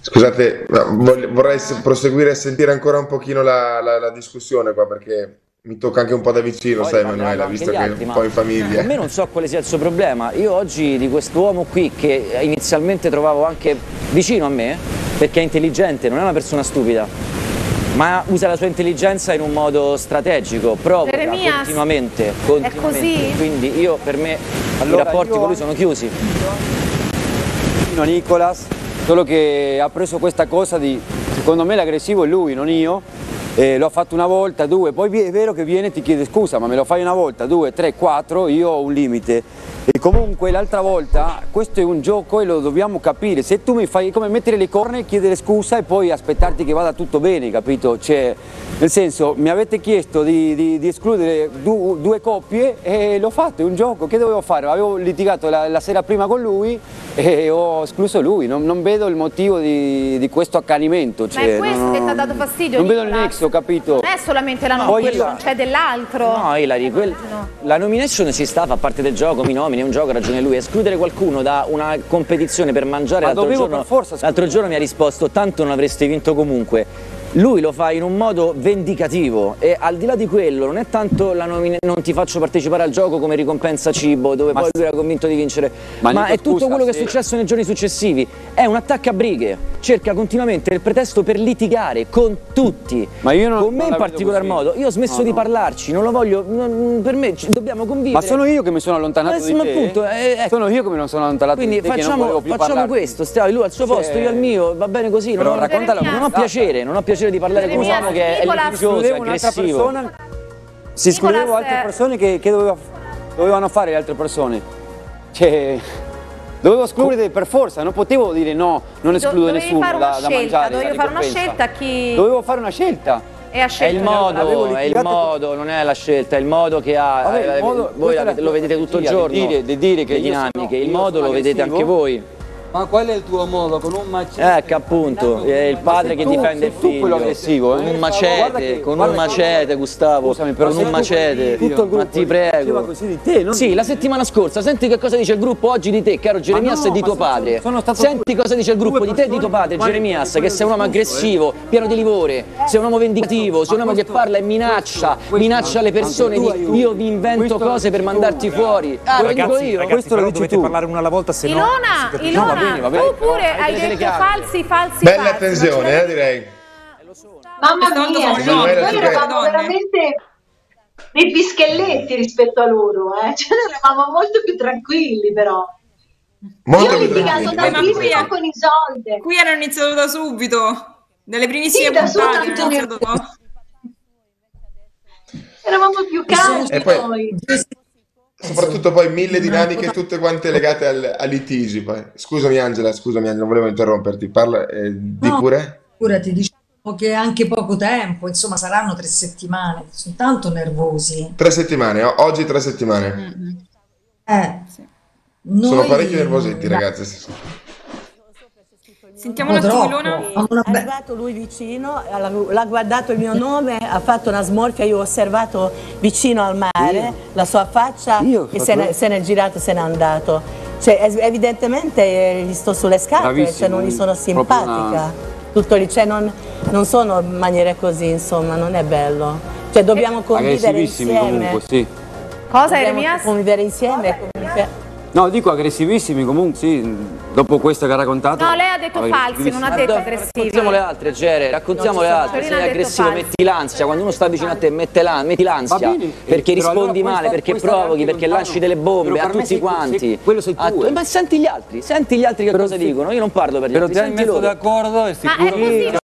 Scusate, vorrei proseguire a sentire ancora un pochino la, la, la discussione qua perché mi tocca anche un po' da vicino, Poi sai Emanuela, visto che altri, un po' in famiglia. A me non so quale sia il suo problema. Io oggi di quest'uomo qui che inizialmente trovavo anche vicino a me, perché è intelligente, non è una persona stupida, ma usa la sua intelligenza in un modo strategico, provoca Jeremias, continuamente, continuamente. È così? Quindi io per me allora, i rapporti con lui sono chiusi. Nicolas, solo che ha preso questa cosa di, secondo me l'aggressivo è lui, non io, eh, l'ho fatto una volta, due, poi è vero che viene e ti chiede scusa, ma me lo fai una volta, due, tre, quattro, io ho un limite. E comunque l'altra volta questo è un gioco e lo dobbiamo capire, se tu mi fai come mettere le corna e chiedere scusa e poi aspettarti che vada tutto bene, capito? Cioè, nel senso, mi avete chiesto di, di, di escludere du, due coppie e l'ho fatto, è un gioco, che dovevo fare? Avevo litigato la, la sera prima con lui e ho escluso lui, non, non vedo il motivo di, di questo accanimento. Cioè, Ma è cioè, questo non, che ti ha dato fastidio? Non vedo il nexo, capito? Non è solamente la nomination, c'è dell'altro. No, Ilari, quel, no. la nomination ci sta, fa parte del gioco, mi nomini, è un gioco, ha ragione lui. Escludere qualcuno da una competizione per mangiare l'altro giorno, l'altro giorno mi ha risposto tanto non avreste vinto comunque lui lo fa in un modo vendicativo e al di là di quello non è tanto la nomina non ti faccio partecipare al gioco come ricompensa cibo dove ma poi lui era convinto di vincere. Ma, ma è tutto scusa, quello che è successo nei giorni successivi. È un attacco a brighe. Cerca continuamente il pretesto per litigare con tutti. Ma io non, con me in particolar modo. Io ho smesso no, di parlarci non lo voglio non, per me dobbiamo convivere. Ma sono io che mi sono allontanato eh, di te? appunto, eh, ecco. sono io che mi non sono allontanato quindi di te facciamo, facciamo questo stiamo lui al suo posto io al mio va bene così non, non, non ho piacere non ho piacere piacere di parlare con un uomo che è litigioso, aggressivo. si escludevo altre persone che, che doveva, dovevano fare le altre persone. Cioè, dovevo escludere per forza, non potevo dire no, non escludo nessuno da, da mangiare. Dovevo fare una scelta chi... Dovevo fare una scelta. È, è, il modo, è il modo, non è la scelta, è il modo che ha. Vabbè, eh, modo, voi lo vedete tutto il giorno. Di dire, di dire che le dinamiche, il modo lo vedete anche voi. Ma qual è il tuo modo? Con un macete? Ecco appunto, è il padre che tu, difende il figlio. quello aggressivo, eh? Con un macete, che, con un macete Gustavo, Scusami, però con un macete. Tutto il ma ti prego. Così di te, non sì, la settimana scorsa, senti che cosa dice il gruppo oggi di te, caro Geremias no, e di tuo padre. Senti cosa dice il gruppo di te e di tuo padre, Geremias, che sei un uomo aggressivo, pieno di livore, sei un uomo vendicativo, sei un uomo che parla e minaccia, minaccia le persone, io vi invento cose per mandarti fuori. Ah, lo dico io. Questo lo dovete parlare una alla volta, se no... Ilona, Ilona, bene, va bene. Oppure hai detto falsi, falsi, Bella falsi. attenzione, eh, direi. Mamma mia, sì, noi eravamo veramente dei pischelletti rispetto a loro, eh. cioè, noi eravamo molto più tranquilli però. Molto Io ho litigato tantissimo con Isolde. Qui hanno iniziato da subito, nelle primissime sì, puntate. Iniziato... Eravamo più caldi poi. Soprattutto poi mille dinamiche tutte quante legate al, a litigi. Poi. Scusami Angela, scusami Angela, non volevo interromperti. Parla eh, di no, pure? Pure ti diciamo che è anche poco tempo, insomma saranno tre settimane, sono tanto nervosi. Tre settimane, oggi tre settimane. Mm-hmm. Eh, sì. Sono parecchio nervosetti ragazzi. Sentiamo un attimo Ilona. È arrivato lui vicino, l'ha guardato il mio nome, ha fatto una smorfia, io ho osservato vicino al mare io? la sua faccia io e se n'è, se n'è girato e se n'è andato. Cioè, evidentemente gli sto sulle scarpe, cioè, non gli sono simpatica. Una... Tutto lì, cioè, non, non, sono maniere così, insomma, non è bello. Cioè, dobbiamo convivere insieme. Comunque, sì. Cosa, Eremias? Convivere insieme. Comunque. No, dico aggressivissimi comunque, sì, dopo questo che ha raccontato. No, lei ha detto falsi, non ha detto aggressivi. Raccontiamo le altre, Gere, raccontiamo le altre. Sei aggressivo, metti l'ansia, quando uno sta vicino a te mette la, metti l'ansia, perché rispondi allora male, perché provochi, perché lanci delle bombe a tutti sei, quanti. Sei, quello sei tu. Eh. Ma senti gli altri, senti gli altri che cosa dicono, io non parlo per gli altri. Però ti hai messo d'accordo e sicuro.